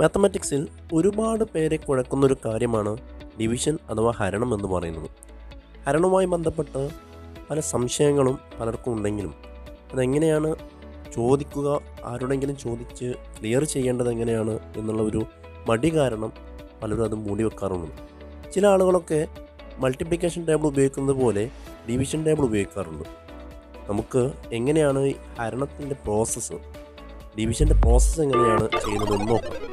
മാത്തമാറ്റിക്സിൽ ഒരുപാട് പേരെ കുഴക്കുന്നൊരു കാര്യമാണ് ഡിവിഷൻ അഥവാ ഹരണം എന്ന് പറയുന്നത്. ഹരണവുമായി ബന്ധപ്പെട്ട് പല സംശയങ്ങളും പലർക്കും ഉണ്ടെങ്കിലും അതെങ്ങനെയാണ് ചോദിക്കുക ആരോടെങ്കിലും ചോദിച്ച് ക്ലിയർ ചെയ്യേണ്ടത് എങ്ങനെയാണ് എന്നുള്ള ഒരു മടി കാരണം പലരും അത് മൂടി വെക്കാറുണ്ട്. ചില ആളുകളൊക്കെ മൾട്ടിപ്ലിക്കേഷൻ ടേബിൾ ഉപയോഗിക്കുന്നത് പോലെ ഡിവിഷൻ ടേബിൾ ഉപയോഗിക്കാറുണ്ട്. നമുക്ക് എങ്ങനെയാണ് ഹരണത്തിന്റെ പ്രോസസ്സ് ഡിവിഷന്റെ പ്രോസസ്സ് എങ്ങനെയാണ് ചെയ്യുന്നതെന്ന് നോക്കാം.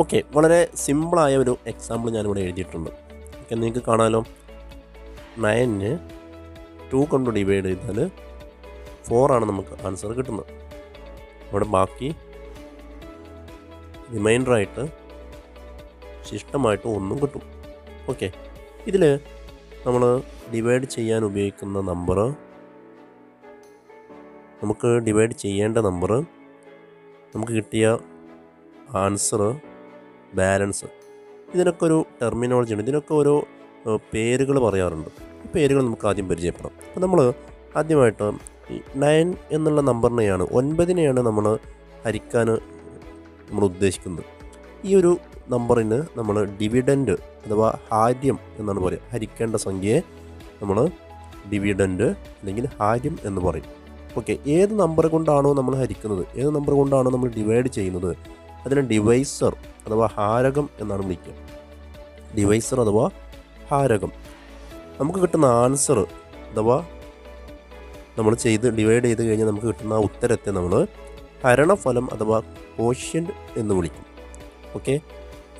ഓക്കെ വളരെ സിമ്പിളായ ഒരു എക്സാമ്പിൾ ഞാനിവിടെ എഴുതിയിട്ടുണ്ട്. ഓക്കെ നിങ്ങൾക്ക് കാണാമല്ലോ നയന് ടു കൊണ്ട് ഡിവൈഡ് ചെയ്താൽ ഫോറാണ് നമുക്ക് ആൻസർ കിട്ടുന്നത്. അവിടെ ബാക്കി റിമൈൻഡറായിട്ട് ശിഷ്ടമായിട്ട് ഒന്നും കിട്ടും. ഓക്കെ ഇതിൽ നമ്മൾ ഡിവൈഡ് ചെയ്യാൻ ഉപയോഗിക്കുന്ന നമ്പർ നമുക്ക് ഡിവൈഡ് ചെയ്യേണ്ട നമ്പർ നമുക്ക് കിട്ടിയ ആൻസർ ബാലൻസ്. ഇതിനൊക്കെ ഒരു ടെർമിനോളജി ഉണ്ട്. ഇതിനൊക്കെ ഓരോ പേരുകൾ പറയാറുണ്ട്. ഈ പേരുകൾ നമുക്ക് ആദ്യം പരിചയപ്പെടാം. അപ്പോൾ നമ്മൾ ആദ്യമായിട്ട് നയൻ എന്നുള്ള നമ്പറിനെയാണ് ഒൻപതിനെയാണ് നമ്മൾ ഹരിക്കാൻ നമ്മൾ ഉദ്ദേശിക്കുന്നത്. ഈ ഒരു നമ്പറിന് നമ്മൾ ഡിവിഡൻഡ് അഥവാ ഹാര്യം എന്നാണ് പറയുക. ഹരിക്കേണ്ട സംഖ്യയെ നമ്മൾ ഡിവിഡൻഡ് അല്ലെങ്കിൽ ഹാര്യം എന്ന് പറയും. ഓക്കെ ഏത് നമ്പർ കൊണ്ടാണോ നമ്മൾ ഹരിക്കുന്നത്? ഏത് നമ്പർ കൊണ്ടാണോ നമ്മൾ ഡിവൈഡ് ചെയ്യുന്നത്? അതിനെ ഡിവൈസർ അഥവാ ഹാരകം എന്നാണ് വിളിക്കുക. ഡിവൈസർ അഥവാ ഹാരകം. നമുക്ക് കിട്ടുന്ന ആൻസർ അഥവാ നമ്മൾ ചെയ്ത് ഡിവൈഡ് ചെയ്ത് കഴിഞ്ഞാൽ നമുക്ക് കിട്ടുന്ന ഉത്തരത്തെ നമ്മൾ ഹരണഫലം അഥവാ കോഷ്യന്റ് എന്ന് വിളിക്കും. ഓക്കെ?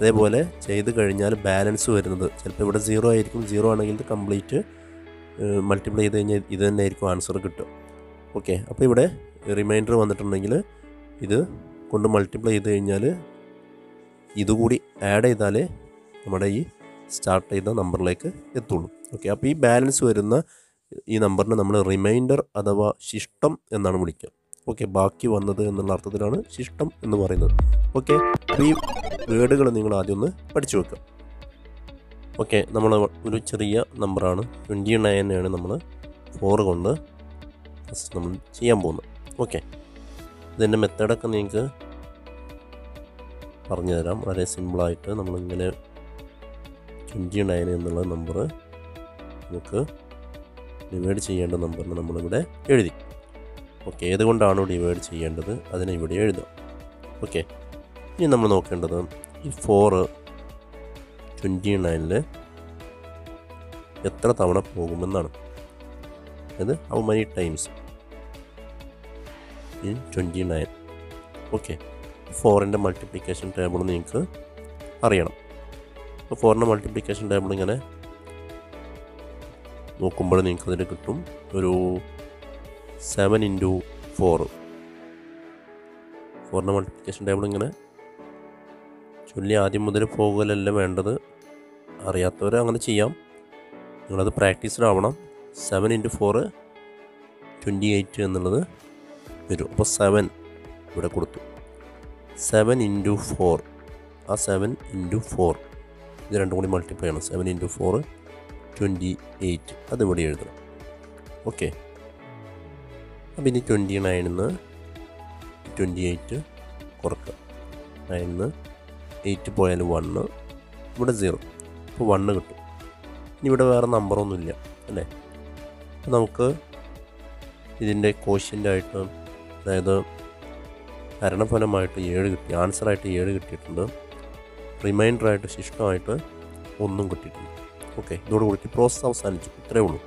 അതേപോലെ ചെയ്ത് കഴിഞ്ഞാൽ ബാലൻസ് വരുന്നത് ചിലപ്പോൾ ഇവിടെ സീറോ ആയിരിക്കും സീറോ ആണെങ്കിൽ ഇത് കംപ്ലീറ്റ് മൾട്ടിപ്ലൈ ചെയ്ത് കഴിഞ്ഞാൽ ഇത് തന്നെ ആയിരിക്കും ആൻസർ കിട്ടുക. ഓക്കെ? അപ്പോൾ ഇവിടെ റിമൈൻഡർ വന്നിട്ടുണ്ടെങ്കിൽ ഇത് കൊണ്ട് മൾട്ടിപ്ലൈ ചെയ്ത് കഴിഞ്ഞാൽ ഇതുകൂടി ആഡ് ചെയ്താൽ നമ്മുടെ ഈ സ്റ്റാർട്ട് ചെയ്ത നമ്പറിലേക്ക് എത്തുള്ളൂ. ഓക്കെ അപ്പോൾ ഈ ബാലൻസ് വരുന്ന ഈ നമ്പറിനെ നമ്മൾ റിമൈൻഡർ അഥവാ ശിഷ്ടം എന്നാണ് വിളിക്കുക. ഓക്കെ ബാക്കി വന്നത് എന്നുള്ള അർത്ഥത്തിലാണ് ശിഷ്ടം എന്ന് പറയുന്നത്. ഓക്കെ ഈ വേർഡുകൾ നിങ്ങൾ ആദ്യം ഒന്ന് പഠിച്ചു വെക്കുക. ഓക്കെ നമ്മൾ ഒരു ചെറിയ നമ്പറാണ് ട്വന്റി ആണ് നമ്മൾ ഫോർ കൊണ്ട് ഫസ്റ്റ് നമ്മൾ ചെയ്യാൻ പോകുന്നത്. ഓക്കെ ഇതിന്റെ മെത്തേഡൊക്കെ നിങ്ങൾക്ക് പറഞ്ഞു തരാം വളരെ സിമ്പിളായിട്ട് നമ്മളിങ്ങനെ ട്വന്റി നയൻ എന്നുള്ള നമ്പർ നമുക്ക് ഡിവൈഡ് ചെയ്യേണ്ട നമ്പറിന് നമ്മളിവിടെ എഴുതി. ഓക്കെ ഏതുകൊണ്ടാണോ ഡിവൈഡ് ചെയ്യേണ്ടത് അതിനെ ഇവിടെ എഴുതാം. ഓക്കെ ഇനി നമ്മൾ നോക്കേണ്ടത് ഈ ഫോറ് ട്വന്റി നയനിൽ എത്ര തവണ പോകുമെന്നാണ്. അതായത് how many times in twenty nine okay ഫോറിന്റെ മൾട്ടിപ്ലിക്കേഷൻ ടേബിൾ നിങ്ങൾക്ക് അറിയണം. അപ്പോൾ ഫോറിന്റെ മൾട്ടിപ്ലിക്കേഷൻ ടേബിൾ ഇങ്ങനെ നോക്കുമ്പോൾ നിങ്ങൾക്ക് അതിൽ കിട്ടും ഒരു സെവൻ ഇന്റു ഫോർ ഫോറിന്റെ മൾട്ടിപ്ലിക്കേഷൻ ടേബിൾ ഇങ്ങനെ ചൊല്ലി ആദ്യം മുതൽ പോകലല്ല വേണ്ടത്? അറിയാത്തവർ അങ്ങനെ ചെയ്യാം. നിങ്ങളത് പ്രാക്ടീസ്ഡ് ആവണം. Seven into four twenty eight എന്നുള്ളത് വരും. അപ്പോൾ സെവൻ ഇവിടെ കൊടുത്തു. സെവൻ ഇന്റു ഫോർ ആ സെവൻ ഇന്റു ഫോർ ഇത് രണ്ടും കൂടി മൾട്ടിപ്ലൈ ആണ് seven into four twenty eight അത് ഇവിടെ എഴുതണം. ഓക്കെ അപ്പോൾ ഇനി ട്വന്റി നയനിൽ നിന്ന് ട്വന്റി എയ്റ്റ് കുറക്കുക. നയനിൽ നിന്ന് എയ്റ്റ് പോയാൽ വണ്ണ് ഇവിടെ സീറോ അപ്പോൾ വണ്ണ് കിട്ടും. ഇനി ഇവിടെ വേറെ നമ്പറൊന്നുമില്ല അല്ലേ? നമുക്ക് ഇതിന്റെ കോഷ്യന്റായിട്ട് അതായത് ഭരണഫലമായിട്ട് ഏഴ് കിട്ടി ആൻസറായിട്ട് ഏഴ് കിട്ടിയിട്ടുണ്ട്. റിമൈൻഡറായിട്ട് ശിഷ്ടമായിട്ട് ഒന്നും കിട്ടിയിട്ടുണ്ട് ഓക്കെ ഇതോടുകൂടി പ്രോസസ്സ് അവസാനിച്ചു. ഇത്രയേ ഉള്ളൂ.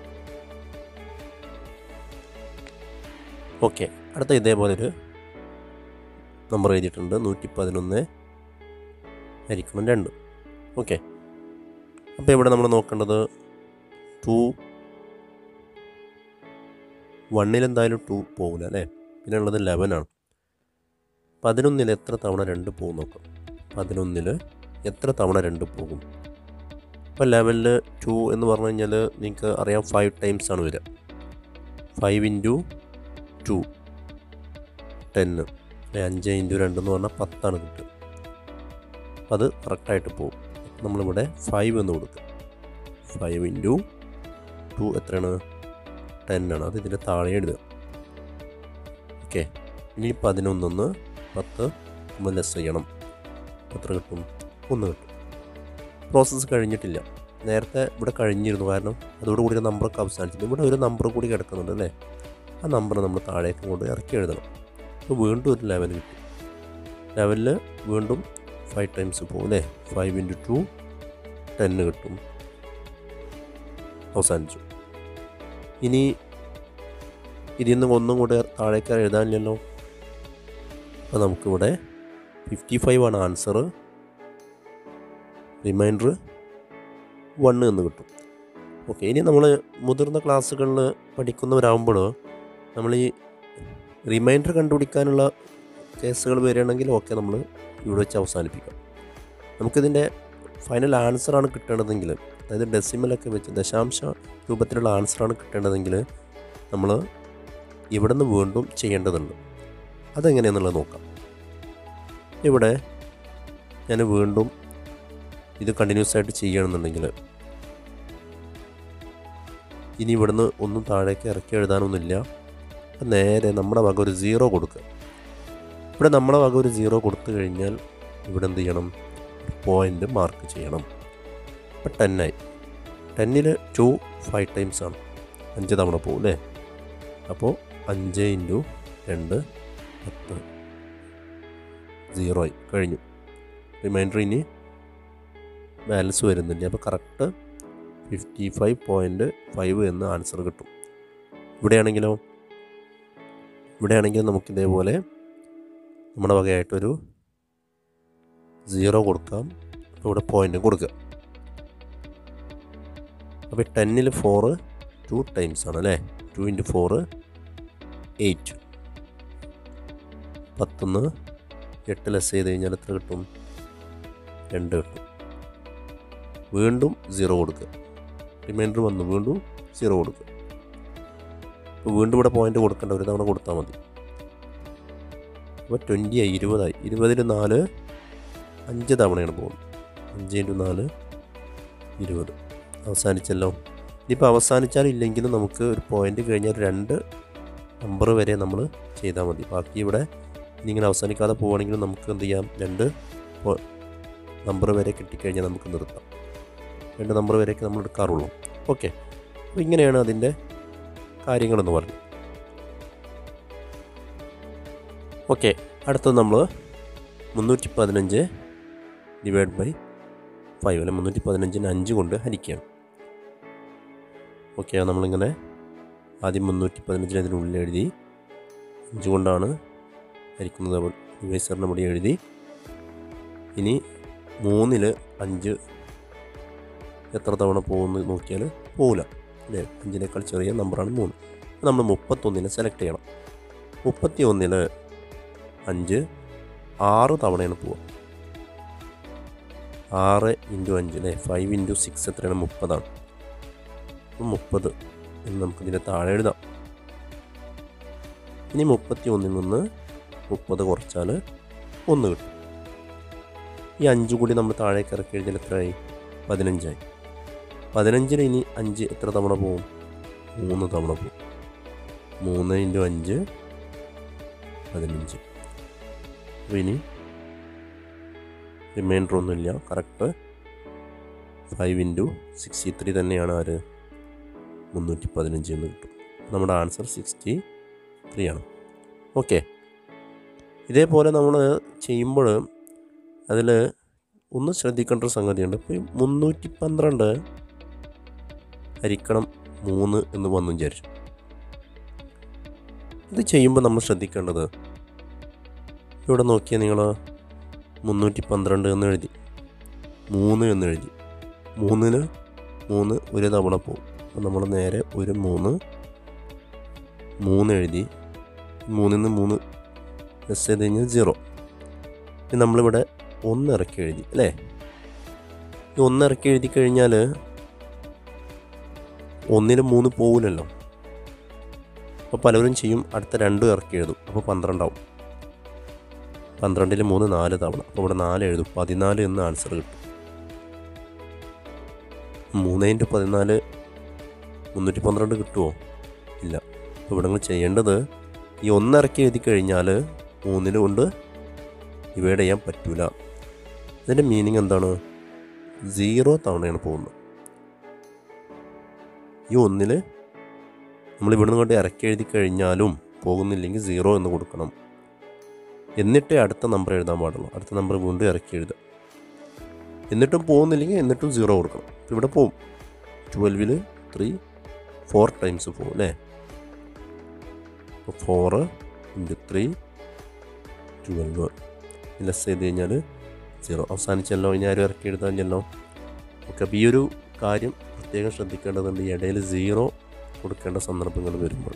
ഓക്കെ അടുത്ത ഇതേപോലെ ഒരു നമ്പർ എഴുതിയിട്ടുണ്ട്. നൂറ്റി പതിനൊന്ന് ഹരിക്കണം രണ്ട്. ഓക്കെ അപ്പോൾ ഇവിടെ നമ്മൾ നോക്കേണ്ടത് ടു വണ്ണിലെന്തായാലും ടു പോകില്ല അല്ലേ? പിന്നെ ഉള്ളത് ലെവനാണ് പതിനൊന്നിൽ എത്ര തവണ രണ്ട് പോകും നോക്കാം. പതിനൊന്നിൽ എത്ര തവണ രണ്ട് പോകും? ഇപ്പോൾ ലെവനിൽ ടു എന്ന് പറഞ്ഞു കഴിഞ്ഞാൽ നിങ്ങൾക്ക് അറിയാം ഫൈവ് ടൈംസ് ആണ് വരിക. ഫൈവ് ഇന്റു ടു ടെന്ന് അഞ്ച് ഇന്റു രണ്ട് എന്ന് പറഞ്ഞാൽ പത്താണ് കിട്ടുക. അത് കറക്റ്റായിട്ട് പോകും. നമ്മളിവിടെ ഫൈവ് എന്ന് കൊടുക്കുക. ഫൈവ് ഇന്റു ടു എത്രയാണ്? ടെൻ ആണ്. അത് ഇതിന്റെ താഴെ എഴുതുക ഓക്കെ. ഇനി പതിനൊന്നൊന്ന് പത്ത് ലെസ് ചെയ്യണം. എത്ര കിട്ടും? ഒന്ന് കിട്ടും. പ്രോസസ്സ് കഴിഞ്ഞിട്ടില്ല. നേരത്തെ ഇവിടെ കഴിഞ്ഞിരുന്നു. കാരണം അതോടുകൂടി നമ്പറൊക്കെ അവസാനിച്ചിരുന്നു. ഇവിടെ ഒരു നമ്പർ കൂടി കിടക്കുന്നുണ്ട് അല്ലേ? ആ നമ്പർ നമ്മൾ താഴേക്ക് കൊണ്ട് ഇറക്കി എഴുതണം. അപ്പോൾ വീണ്ടും ഒരു ലെവൽ കിട്ടി. ലെവലിൽ വീണ്ടും ഫൈവ് ടൈംസ് പോകും അല്ലേ? ഫൈവ് ഇന്റു ടു ടെന്ന് കിട്ടും. അവസാനിച്ചു. ഇനി ഇതിൽ നിന്ന് ഒന്നും കൂടെ താഴേക്ക് എഴുതാനില്ലല്ലോ. അപ്പോൾ നമുക്കിവിടെ ഫിഫ്റ്റി ഫൈവ് ആണ് ആൻസർ റിമൈൻഡർ വണ്ണ് എന്ന് കിട്ടും. ഓക്കെ ഇനി നമ്മൾ മുതിർന്ന ക്ലാസ്സുകളിൽ പഠിക്കുന്നവരാകുമ്പോൾ നമ്മൾ ഈ റിമൈൻഡർ കണ്ടുപിടിക്കാനുള്ള കേസുകൾ വരികയാണെങ്കിൽ ഓക്കെ നമ്മൾ ഇവിടെ വെച്ച് അവസാനിപ്പിക്കാം. നമുക്കിതിന്റെ ഫൈനൽ ആൻസറാണ് കിട്ടേണ്ടതെങ്കിൽ അതായത് ഡെസിമലൊക്കെ വെച്ച് ദശാംശ രൂപത്തിലുള്ള ആൻസറാണ് കിട്ടേണ്ടതെങ്കിൽ നമ്മൾ ഇവിടെ നിന്ന് വീണ്ടും ചെയ്യേണ്ടതുണ്ട്. അതെങ്ങനെയാണെന്നുള്ളത് നോക്കാം. ഇവിടെ ഞാൻ വീണ്ടും ഇത് കണ്ടിന്യൂസ് ആയിട്ട് ചെയ്യണമെന്നുണ്ടെങ്കിൽ ഇനി ഇവിടുന്ന് ഒന്നും താഴേക്ക് ഇറക്കി എഴുതാനൊന്നുമില്ല. അപ്പം നേരെ നമ്മുടെ വക ഒരു സീറോ കൊടുക്കുക. ഇവിടെ നമ്മുടെ വക ഒരു സീറോ കൊടുത്തു കഴിഞ്ഞാൽ ഇവിടെ എന്ത് ചെയ്യണം? പോയിന്റ് മാർക്ക് ചെയ്യണം. ഇപ്പം ടെന്നായി ടെന്നിൽ ടു ഫൈവ് ടൈംസ് ആണ്. അഞ്ച് തവണ പോകും അല്ലേ? അപ്പോൾ അഞ്ച് ഇന്റു രണ്ട് പത്ത്. സീറോ ആയി. കഴിഞ്ഞു. റിമൈൻഡർ ഇനി ബാലൻസ് വരുന്നില്ല അപ്പോൾ correct fifty five point five എന്ന് ആൻസർ കിട്ടും. ഇവിടെയാണെങ്കിലോ? ഇവിടെയാണെങ്കിൽ നമുക്കിതേപോലെ നമ്മുടെ വകയായിട്ടൊരു സീറോ കൊടുക്കാം. അപ്പോൾ ഇവിടെ പോയിന്റ് കൊടുക്കുക. അപ്പോൾ ടെന്നിൽ ഫോറ് ടു ടൈംസ് ആണ് അല്ലേ? ടു ഇന്റു ഫോറ് എയ്റ്റ് പത്തൊന്ന് എട്ട് ലെസ് ചെയ്ത് കഴിഞ്ഞാൽ എത്ര കിട്ടും? രണ്ട് കിട്ടും. വീണ്ടും സീറോ കൊടുക്കുക. റിമൈൻഡർ വന്നു വീണ്ടും സീറോ കൊടുക്കുക. ഇപ്പോൾ വീണ്ടും ഇവിടെ പോയിന്റ് കൊടുക്കേണ്ട ഒരു തവണ കൊടുത്താൽ മതി. അപ്പോൾ ട്വന്റി ആയി ഇരുപതായി. ഇരുപതിൽ നാല് അഞ്ച് തവണയാണ് പോകുന്നത്. അഞ്ച് ഇന്റു നാല് ഇരുപത്. അവസാനിച്ചല്ലോ. ഇനിയിപ്പോൾ അവസാനിച്ചാലും ഇല്ലെങ്കിലും നമുക്ക് ഒരു പോയിന്റ് കഴിഞ്ഞാൽ രണ്ട് നമ്പർ വരെ നമ്മൾ ചെയ്താൽ മതി. ബാക്കി ഇവിടെ ഇങ്ങനെ അവസാനിക്കാതെ പോവുകയാണെങ്കിൽ നമുക്ക് എന്ത് ചെയ്യാം? രണ്ട് നമ്പർ വരെ കിട്ടിക്കഴിഞ്ഞാൽ നമുക്ക് നിർത്താം. രണ്ട് നമ്പർ വരെയൊക്കെ നമ്മൾ എടുക്കാറുള്ളൂ. ഓക്കെ അപ്പോൾ ഇങ്ങനെയാണ് അതിന്റെ കാര്യങ്ങളെന്ന് പറഞ്ഞു ഓക്കെ അടുത്തത് നമ്മൾ മുന്നൂറ്റി പതിനഞ്ച് ഡിവൈഡ് ബൈ ഫൈവ് അല്ലെ? മുന്നൂറ്റി പതിനഞ്ചിന് അഞ്ച് കൊണ്ട് ഹരിക്കുകയാണ്. ഓക്കെ നമ്മളിങ്ങനെ ആദ്യം മുന്നൂറ്റി പതിനഞ്ചിന് അതിനുള്ളിൽ എഴുതി. അഞ്ച് കൊണ്ടാണ് ഹരിക്കുന്നത് ഡിവൈസറിന്റെ മുടി എഴുതി. ഇനി മൂന്നിൽ അഞ്ച് എത്ര തവണ പോകുമെന്ന് നോക്കിയാൽ പോകില്ല അല്ലേ? അഞ്ചിനേക്കാൾ ചെറിയ നമ്പറാണ് മൂന്ന്. നമ്മൾ മുപ്പത്തൊന്നിനെ സെലക്ട് ചെയ്യണം. മുപ്പത്തി ഒന്നിൽ അഞ്ച് ആറ് തവണയാണ് പോവുക. ആറ് ഇന്റു അഞ്ച് അല്ലേ? ഫൈവ് ഇന്റു സിക്സ് എത്രയാണ്? മുപ്പതാണ്. മുപ്പത്. എന്ന് നമുക്കിതിന്റെ താഴെ എഴുതാം. ഇനി മുപ്പത്തി ഒന്നിൽ നിന്ന് മുപ്പത് കുറച്ചാൽ ഒന്ന് കിട്ടും. ഈ അഞ്ച് കൂടി നമ്മൾ താഴേക്ക് ഇറക്കി കഴിഞ്ഞാൽ എത്രയായി? പതിനഞ്ചായി. പതിനഞ്ചിന് ഇനി അഞ്ച് എത്ര തവണ പോവും? മൂന്ന് തവണ പോവും. മൂന്ന് ഇന്റു അഞ്ച് പതിനഞ്ച്. അപ്പോൾ ഇനി റിമൈൻഡർ ഒന്നുമില്ല. Correct five into sixty three തന്നെയാണ് ആര്? മുന്നൂറ്റി പതിനഞ്ച് എന്ന് കിട്ടും. നമ്മുടെ ആൻസർ സിക്സ്റ്റി ത്രീ ആണ്. ഓക്കെ. ഇതേപോലെ നമ്മൾ ചെയ്യുമ്പോൾ അതിൽ ഒന്ന് ശ്രദ്ധിക്കേണ്ട ഒരു സംഗതിയുണ്ട്. ഇപ്പോൾ ഈ മുന്നൂറ്റി പന്ത്രണ്ട് ഹരിക്കണം മൂന്ന് എന്ന് വന്നു വിചാരിച്ചു. ഇത് ചെയ്യുമ്പോൾ നമ്മൾ ശ്രദ്ധിക്കേണ്ടത് ഇവിടെ നോക്കിയാൽ നിങ്ങൾ മുന്നൂറ്റി പന്ത്രണ്ട് എന്ന് എഴുതി മൂന്ന് എന്ന് എഴുതി മൂന്നിന് മൂന്ന് ഒരു തവണ പോകും. അപ്പം നമ്മൾ നേരെ ഒരു മൂന്ന് മൂന്ന് എഴുതി മൂന്നിൽ നിന്ന് മൂന്ന് പ്ലസ് ചെയ്ത് കഴിഞ്ഞാൽ സീറോ. ഇനി നമ്മളിവിടെ ഒന്ന് ഇറക്കി എഴുതി അല്ലേ? ഈ ഒന്ന് ഇറക്കി എഴുതി കഴിഞ്ഞാൽ ഒന്നിൽ മൂന്ന് പോകില്ലല്ലോ അപ്പോൾ പലവരും ചെയ്യും അടുത്ത രണ്ടും ഇറക്കി എഴുതും. അപ്പോൾ പന്ത്രണ്ടാവും. പന്ത്രണ്ടിൽ മൂന്ന് നാല് തവണ. അപ്പോൾ ഇവിടെ നാല് എഴുതും. പതിനാല് എന്ന് ആൻസർ കിട്ടും. മൂന്ന് ഇന്റു പതിനാല് മുന്നൂറ്റി പന്ത്രണ്ട് കിട്ടുമോ ഇല്ല. അപ്പോൾ ഇവിടെ നിങ്ങൾ ചെയ്യേണ്ടത് ഈ ഒന്നിറക്കി എഴുതി കഴിഞ്ഞാൽ മൂന്നിൽ കൊണ്ട് ഡിവൈഡ് ചെയ്യാൻ പറ്റൂല. ഇതിന്റെ മീനിങ് എന്താണ്? സീറോ തവണയാണ് പോകുന്നത്. ഈ ഒന്നിൽ നമ്മൾ ഇവിടെ നിന്ന് കൊണ്ട് ഇറക്കി എഴുതി കഴിഞ്ഞാലും പോകുന്നില്ലെങ്കിൽ സീറോ എന്ന് കൊടുക്കണം. എന്നിട്ടേ അടുത്ത നമ്പർ എഴുതാൻ പാടുള്ളൂ. അടുത്ത നമ്പർ വീണ്ടും ഇറക്കി എഴുതുക. എന്നിട്ടും പോകുന്നില്ലെങ്കിൽ എന്നിട്ടും സീറോ കൊടുക്കണം. ഇവിടെ പോവും. ട്വൽവിൽ ത്രീ ഫോർ ടൈംസ് പോകും അല്ലേ? Four into three twelve less ചെയ്ത് കഴിഞ്ഞാൽ സീറോ അവസാനിച്ചല്ലോ ഇനി ആരും ഇറക്കി എടുത്താൽ ചെല്ലോ ഓക്കെ അപ്പോൾ ഈ ഒരു കാര്യം പ്രത്യേകം ശ്രദ്ധിക്കേണ്ടതുണ്ട്. ഇടയിൽ സീറോ കൊടുക്കേണ്ട സന്ദർഭങ്ങൾ വരുമ്പോൾ.